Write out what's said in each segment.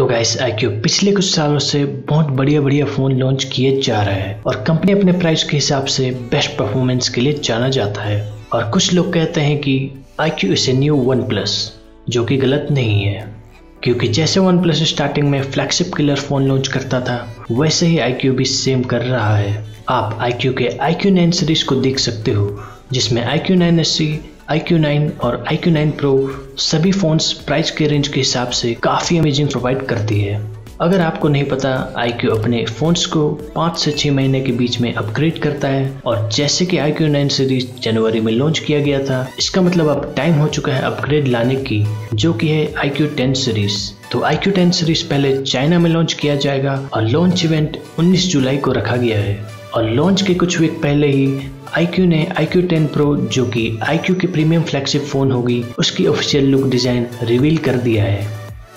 तो gas IQ पिछले कुछ सालों से बहुत बढ़िया बढ़िया फ़ोन लॉन्च किए जा रहे हैं और कंपनी अपने प्राइस के हिसाब से बेस्ट परफॉर्मेंस के लिए जाना जाता है। और कुछ लोग कहते हैं कि आईक्यू इस ए न्यू वन प्लस जो कि गलत नहीं है। क्योंकि जैसे वन प्लस स्टार्टिंग में फ्लैगशिप किलर फ़ोन लॉन्च करता था, वैसे ही आईक्यू भी सेम कर रहा है। आप आईक्यू के आईक्यू नाइन सीरीज़ को देख सकते हो, जिसमें आईक्यू नाइन एस iQ9 और iQ9 Pro सभी फ़ोन्स प्राइस के रेंज के हिसाब से काफ़ी अमेजिंग प्रोवाइड करती है। अगर आपको नहीं पता iQ अपने फ़ोन्स को पाँच से छः महीने के बीच में अपग्रेड करता है और जैसे कि iQ9 सीरीज़ जनवरी में लॉन्च किया गया था, इसका मतलब अब टाइम हो चुका है अपग्रेड लाने की, जो कि है iQ10 सीरीज़ तो iQ10 सीरीज़ पहले चाइना में लॉन्च किया जाएगा और लॉन्च इवेंट 19 जुलाई को रखा गया है। और लॉन्च के कुछ वीक पहले ही iQ ने iQ10 Pro, जो कि iQ की प्रीमियम फ्लैगशिप फ़ोन होगी, उसकी ऑफिशियल लुक डिज़ाइन रिवील कर दिया है।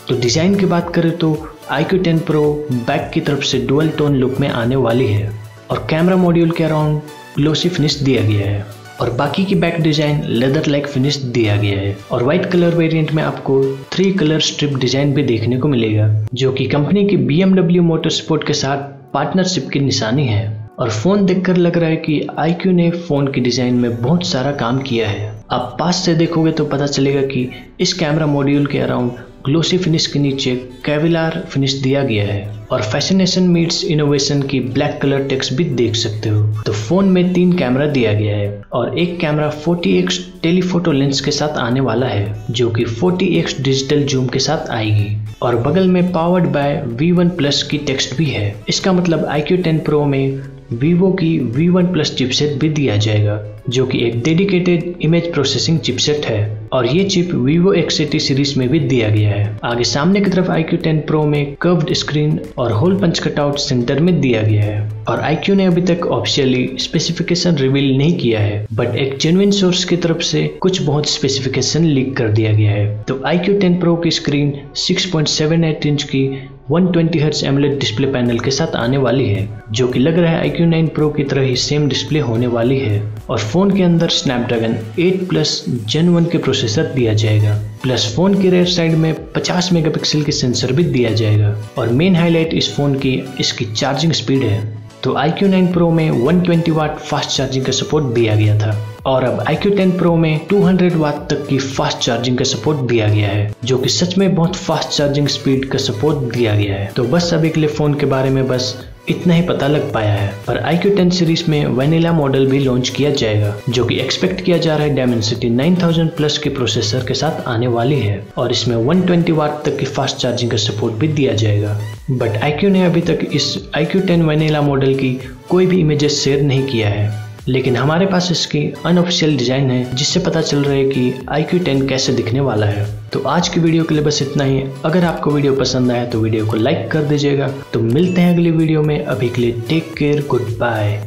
तो डिज़ाइन की बात करें तो iQ10 Pro बैक की तरफ़ से डुअल टोन लुक में आने वाली है और कैमरा मॉड्यूल के अराउंड ग्लोसी फिनिश दिया गया है और बाकी की back design leather like finish दिया गया है। और व्हाइट कलर वेरिएंट में आपको थ्री कलर स्ट्रिप डिज़ाइन भी देखने को मिलेगा, जो कि कंपनी की BMW मोटर स्पोर्ट के साथ पार्टनरशिप की निशानी है। और फ़ोन देखकर लग रहा है कि आईक्यू ने फ़ोन की डिज़ाइन में बहुत सारा काम किया है। आप पास से देखोगे तो पता चलेगा कि इस कैमरा मॉड्यूल के अराउंड ग्लोसी फिनिश के नीचे कैविलार फिनिश दिया गया है और फैसिनेशन मीट्स इनोवेशन की ब्लैक कलर टेक्स्ट भी देख सकते हो। तो फ़ोन में तीन कैमरा दिया गया है और एक कैमरा 40x टेलीफोटो लेंस के साथ आने वाला है, जो कि 40x डिजिटल जूम के साथ आएगी। और बगल में पावर्ड बाय V1 प्लस की टेक्स्ट भी है। इसका मतलब iQ10 Pro में वीवो की V1 प्लस चिपसेट भी दिया जाएगा, जो कि एक डेडिकेटेड इमेज प्रोसेसिंग चिपसेट है, और ये चिप Vivo X80 सीरीज़ में भी दिया गया है। आगे सामने की तरफ़ iQ10 Pro में कर्व्ड स्क्रीन और होल पंच कटआउट सेंटर में दिया गया है, और iQ ने अभी तक ऑफिशियली स्पेसिफिकेशन रिवील नहीं किया है बट एक जेनुइन सोर्स की तरफ़ से कुछ बहुत स्पेसिफिकेशन लीक कर दिया गया है। तो iQ10 Pro की स्क्रीन 6.78 इंच की 120 twenty hertz AMOLED display panel के साथ आने वाली है, जो कि लग रहा है iQ9 Pro की तरह ही सेम डिस्प्ले होने वाली है। और फ़ोन के अंदर स्नैपड्रैगन 8 प्लस जेन वन के प्रोसेसर दिया जाएगा प्लस फ़ोन की रेयर साइड में 50 मेगापिक्सल के सेंसर भी दिया जाएगा। और मेन हाईलाइट इस फ़ोन की, इसकी चार्जिंग स्पीड है। तो iQ9 Pro में 120 वाट फास्ट चार्जिंग का सपोर्ट दिया गया था। और अब iQ10 Pro में 200 वाट तक की फास्ट चार्जिंग का सपोर्ट दिया गया है, जो कि सच में बहुत फास्ट चार्जिंग स्पीड का सपोर्ट दिया गया है। तो बस अभी के लिए फ़ोन के बारे में बस इतना ही पता लग पाया है। पर iQ10 सीरीज़ में वैनिला मॉडल भी लॉन्च किया जाएगा, जो कि एक्सपेक्ट किया जा रहा है डायमेंसिटी 9000 प्लस के प्रोसेसर के साथ आने वाली है, और इसमें 120 वाट तक की फास्ट चार्जिंग का सपोर्ट भी दिया जाएगा। बट iQ ने अभी तक इस iQ10 वैनिला मॉडल की कोई भी इमेजेस शेयर नहीं किया है। लेकिन हमारे पास इसकी अनऑफिशियल डिज़ाइन है, जिससे पता चल रहा है कि आई क्यू टेन कैसे दिखने वाला है। तो आज की वीडियो के लिए बस इतना ही। अगर आपको वीडियो पसंद आया तो वीडियो को लाइक कर दीजिएगा। तो मिलते हैं अगली वीडियो में। अभी के लिए टेक केयर गुड बाय